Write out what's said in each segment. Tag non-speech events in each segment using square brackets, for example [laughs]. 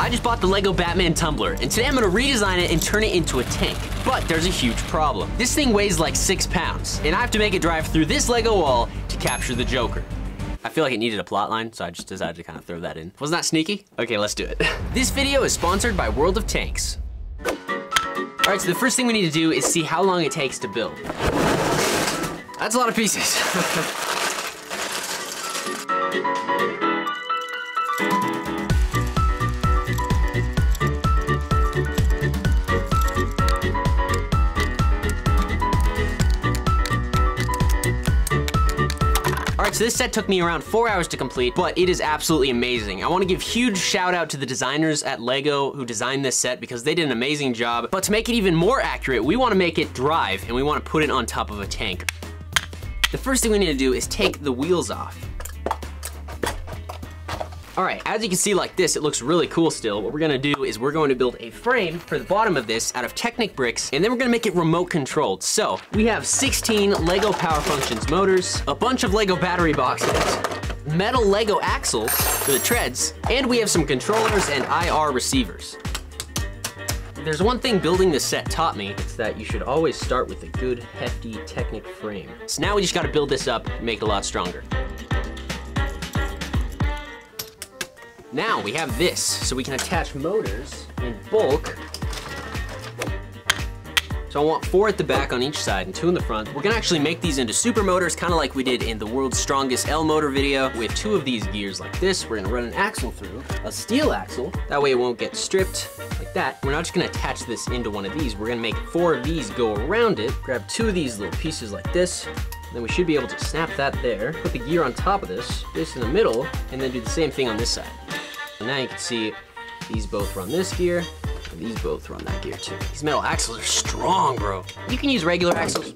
I just bought the Lego Batman tumbler, and today I'm gonna redesign it and turn it into a tank. But there's a huge problem. This thing weighs like six pounds, and I have to make it drive through this Lego wall to capture the Joker. I feel like it needed a plot line, so I just decided to kind of throw that in. Wasn't that sneaky? Okay, let's do it. [laughs] This video is sponsored by World of Tanks. All right, so the first thing we need to do is see how long it takes to build. That's a lot of pieces. [laughs] All right, so this set took me around four hours to complete, but it is absolutely amazing. I wanna give huge shout out to the designers at LEGO who designed this set because they did an amazing job. But to make it even more accurate, we wanna make it drive and we wanna put it on top of a tank. The first thing we need to do is take the wheels off. All right, as you can see like this, it looks really cool still. What we're gonna do is we're going to build a frame for the bottom of this out of Technic bricks, and then we're gonna make it remote controlled. So we have 16 Lego Power Functions motors, a bunch of Lego battery boxes, metal Lego axles for the treads, and we have some controllers and IR receivers. There's one thing building this set taught me, it's that you should always start with a good, hefty Technic frame. So now we just gotta build this up and make it a lot stronger. Now we have this, so we can attach motors in bulk. So I want four at the back on each side and two in the front. We're gonna actually make these into super motors, kind of like we did in the world's strongest L motor video. With two of these gears like this. We're gonna run an axle through, a steel axle. That way it won't get stripped like that. We're not just gonna attach this into one of these. We're gonna make four of these go around it. Grab two of these little pieces like this. Then we should be able to snap that there, put the gear on top of this, this in the middle, and then do the same thing on this side. And now you can see these both run this gear, and these both run that gear too. These metal axles are strong, bro. You can use regular axles.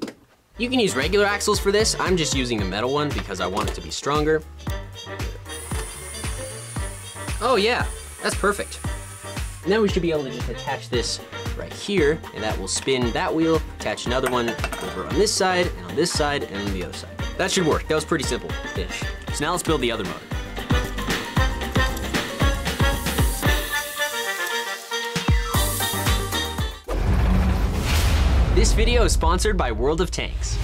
You can use regular axles for this. I'm just using the metal one because I want it to be stronger. Oh yeah, that's perfect. Now we should be able to just attach this right here, and that will spin that wheel, attach another one over on this side, and on this side, and on the other side. That should work. That was pretty simple-ish. So now let's build the other motor. This video is sponsored by World of Tanks.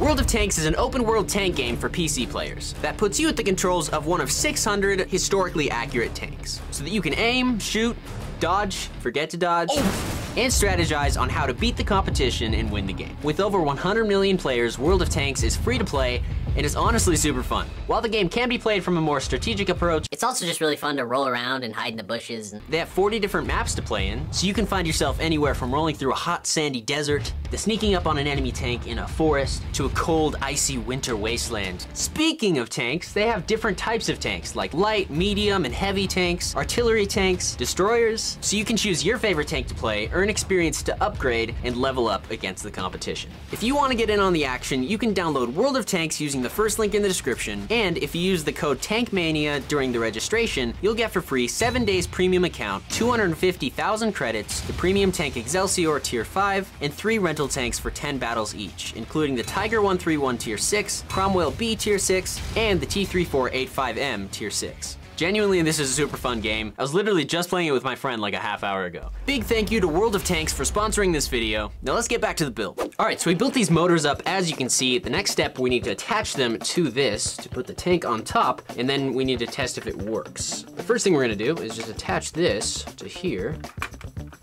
World of Tanks is an open world tank game for PC players that puts you at the controls of one of 600 historically accurate tanks so that you can aim, shoot, dodge, forget to dodge, oh. and strategize on how to beat the competition and win the game. With over 100 million players, World of Tanks is free to play and is honestly super fun. While the game can be played from a more strategic approach, It's also just really fun to roll around and hide in the bushes. They have 40 different maps to play in, so you can find yourself anywhere from rolling through a hot sandy desert, to sneaking up on an enemy tank in a forest, to a cold icy winter wasteland. Speaking of tanks, they have different types of tanks, like light, medium, and heavy tanks, artillery tanks, destroyers, so you can choose your favorite tank to play, earn experience to upgrade, and level up against the competition. If you want to get in on the action, you can download World of Tanks using the first link in the description, and if you use the code TANKMANIA during the registration, you'll get for free 7 days premium account, 250,000 credits, the premium tank Excelsior Tier 5, and 3 rental tanks for 10 battles each, including the Tiger 131 Tier 6, Cromwell B Tier 6, and the T3485M Tier 6. Genuinely, this is a super fun game. I was literally just playing it with my friend like a half hour ago. Big thank you to World of Tanks for sponsoring this video. Now let's get back to the build. All right, so we built these motors up. As you can see, the next step, we need to attach them to this to put the tank on top, and then we need to test if it works. The first thing we're gonna do is just attach this to here.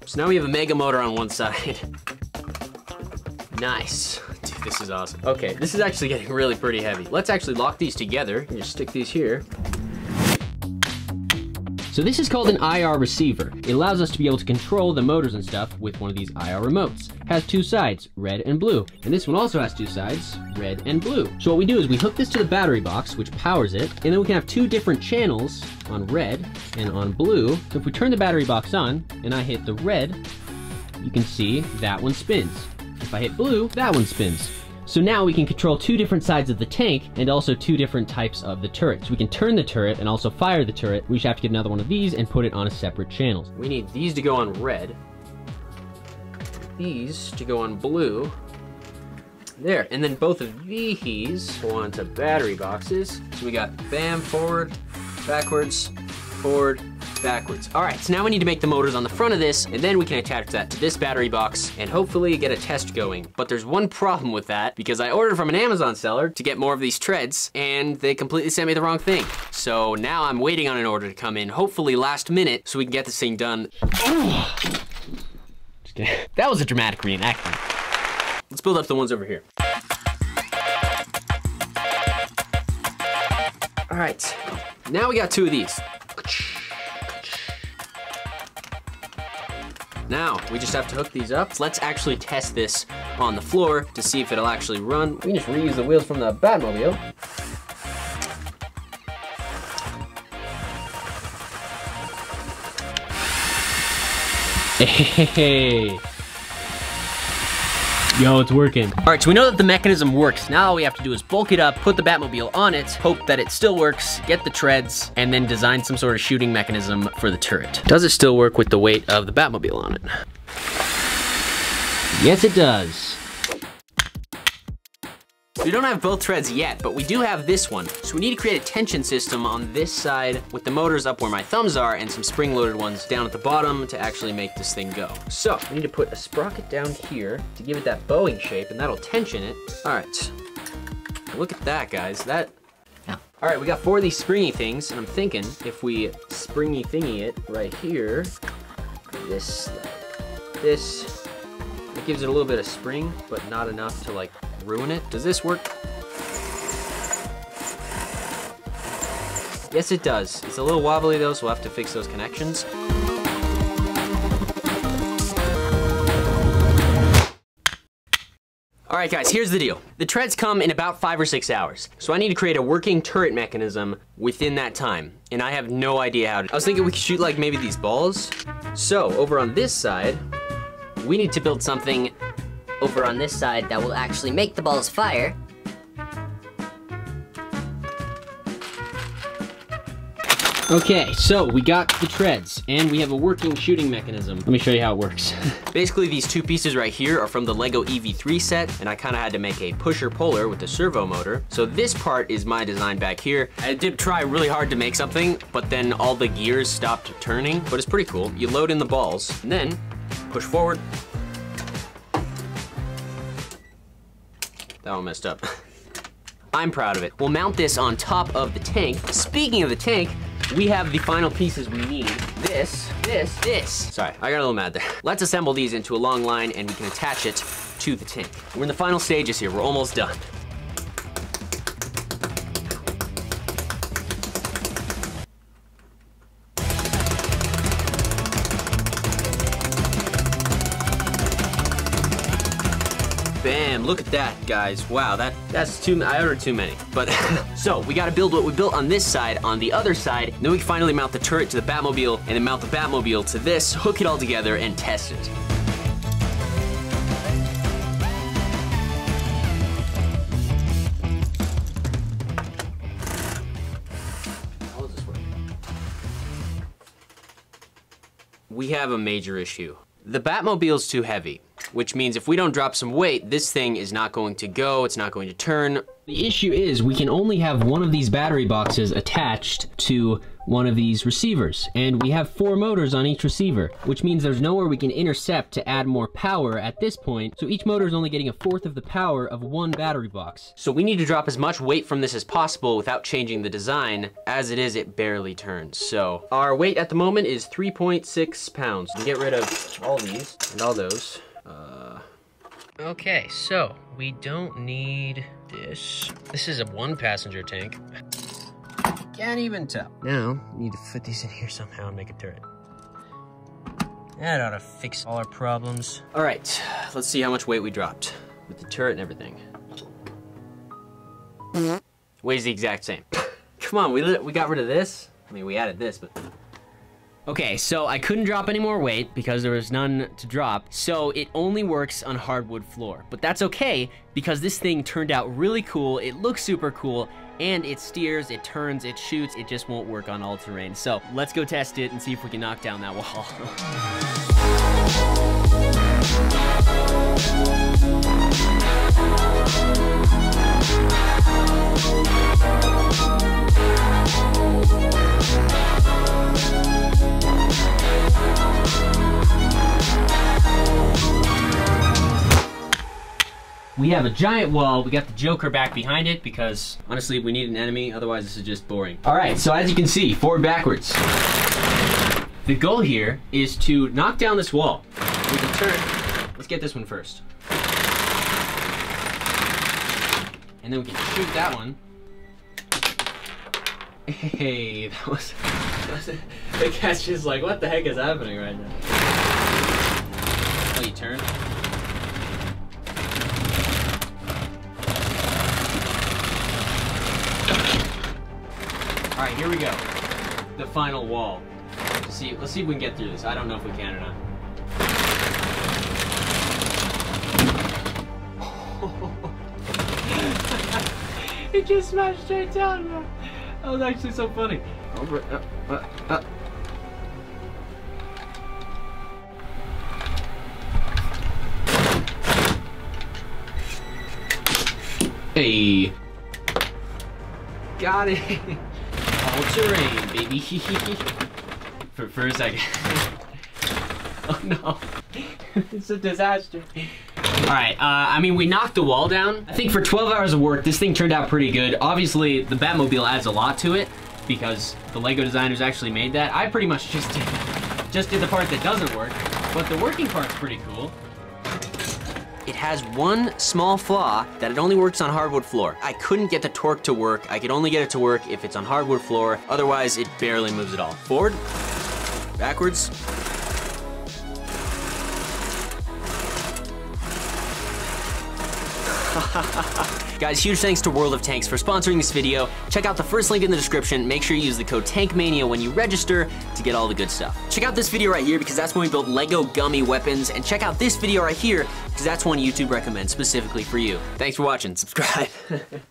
So now we have a mega motor on one [laughs] side. Nice. Dude, this is awesome. Okay, this is actually getting really pretty heavy. Let's actually lock these together and just stick these here. So this is called an IR receiver. It allows us to be able to control the motors and stuff with one of these IR remotes. Has two sides, red and blue. And this one also has two sides, red and blue. So what we do is we hook this to the battery box, which powers it, and then we can have two different channels on red and on blue. So if we turn the battery box on and I hit the red, you can see that one spins. If I hit blue, that one spins. So now we can control two different sides of the tank and also two different types of the turret. So we can turn the turret and also fire the turret. We just have to get another one of these and put it on a separate channel. We need these to go on red, these to go on blue. There, and then both of these go onto battery boxes. So we got bam, forward, backwards, forward, backwards. All right, so now we need to make the motors on the front of this, and then we can attach that to this battery box and hopefully get a test going. But there's one problem with that because I ordered from an Amazon seller to get more of these treads and they completely sent me the wrong thing. So now I'm waiting on an order to come in, hopefully last minute, so we can get this thing done. [sighs] that was a dramatic reenactment. Let's build up the ones over here. All right, now we got two of these. Now, we just have to hook these up. Let's actually test this on the floor to see if it'll actually run. We can just reuse the wheels from the Batmobile. [laughs] Hey. Yo, it's working. All right, so we know that the mechanism works. Now all we have to do is bulk it up, put the Batmobile on it, hope that it still works, get the treads, and then design some sort of shooting mechanism for the turret. Does it still work with the weight of the Batmobile on it? Yes, it does. We don't have both treads yet, but we do have this one. So we need to create a tension system on this side with the motors up where my thumbs are and some spring-loaded ones down at the bottom to actually make this thing go. So we need to put a sprocket down here to give it that bowing shape and that'll tension it. All right, look at that guys. That all right, we got four of these springy things, and I'm thinking if we springy thingy it right here, this, this, it gives it a little bit of spring, but not enough to like ruin it. Does this work? Yes, it does. It's a little wobbly though, so we'll have to fix those connections. All right, guys, here's the deal. The treads come in about five or six hours. So I need to create a working turret mechanism within that time. And I have no idea how to. I was thinking we could shoot like maybe these balls. So over on this side, we need to build something Over on this side, that will actually make the balls fire. Okay, so we got the treads and we have a working shooting mechanism. Let me show you how it works. [laughs] Basically, these two pieces right here are from the LEGO EV3 set and I kind of had to make a pusher puller with the servo motor. So this part is my design back here. I did try really hard to make something, but then all the gears stopped turning, but it's pretty cool. You load in the balls and then push forward. That one messed up. [laughs] I'm proud of it. We'll mount this on top of the tank. Speaking of the tank, we have the final pieces we need. This, this, this. Sorry, I got a little mad there. Let's assemble these into a long line and we can attach it to the tank. We're in the final stages here. We're almost done. Bam, look at that, guys. Wow, that that's too, I ordered too many. But, [laughs] so, we gotta build what we built on this side, on the other side, then we can finally mount the turret to the Batmobile, and then mount the Batmobile to this, hook it all together, and test it. We have a major issue. The Batmobile's too heavy, which means if we don't drop some weight, this thing is not going to go, it's not going to turn. The issue is we can only have one of these battery boxes attached to one of these receivers, and we have four motors on each receiver, which means there's nowhere we can intercept to add more power at this point, so each motor is only getting a fourth of the power of one battery box. So we need to drop as much weight from this as possible without changing the design. As it is, it barely turns. So our weight at the moment is 3.6 pounds. We get rid of all these and all those. Uh, okay, so we don't need this. This is a one passenger tank. Can't even tell. Now, we need to fit these in here somehow and make a turret. That ought to fix all our problems. All right, let's see how much weight we dropped with the turret and everything. Weighs the exact same. [coughs] Come on, we, we got rid of this. I mean, we added this, but Okay, so I couldn't drop any more weight because there was none to drop, so it only works on hardwood floor. But that's okay, because this thing turned out really cool, it looks super cool, and it steers, it turns, it shoots, it just won't work on all terrain. So let's go test it and see if we can knock down that wall. [laughs] have a giant wall. We got the Joker back behind it because honestly, we need an enemy. Otherwise, this is just boring. All right, so as you can see, forward backwards. The goal here is to knock down this wall. We can turn. Let's get this one first. And then we can shoot that one. Hey, [laughs] that was, [laughs] that was the cat's just like, what the heck is happening right now? All right, here we go. The final wall. Let's see, let's see if we can get through this. I don't know if we can or not. [laughs] it just smashed straight down, bro. That was actually so funny. Over, uh, uh, uh. Hey. Got it. [laughs] All terrain, baby. [laughs] for, for a second. [laughs] oh no. [laughs] it's a disaster. Alright, uh, I mean, we knocked the wall down. I think for 12 hours of work, this thing turned out pretty good. Obviously, the Batmobile adds a lot to it because the LEGO designers actually made that. I pretty much just did, just did the part that doesn't work, but the working part's pretty cool. It has one small flaw that it only works on hardwood floor. I couldn't get the torque to work. I could only get it to work if it's on hardwood floor. Otherwise, it barely moves at all. Forward, backwards, [laughs] Guys, huge thanks to World of Tanks for sponsoring this video. Check out the first link in the description. Make sure you use the code TANKMANIA when you register to get all the good stuff. Check out this video right here because that's when we built Lego gummy weapons. And check out this video right here because that's one YouTube recommends specifically for you. Thanks for watching. Subscribe. [laughs]